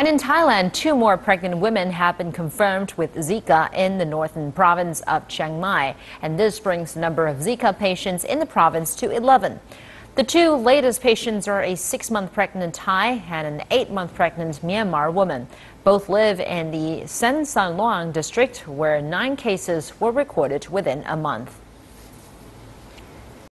And in Thailand, two more pregnant women have been confirmed with Zika in the northern province of Chiang Mai. And this brings the number of Zika patients in the province to 11. The two latest patients are a six month pregnant Thai and an eight month pregnant Myanmar woman. Both live in the Sen San Luang district, where nine cases were recorded within a month.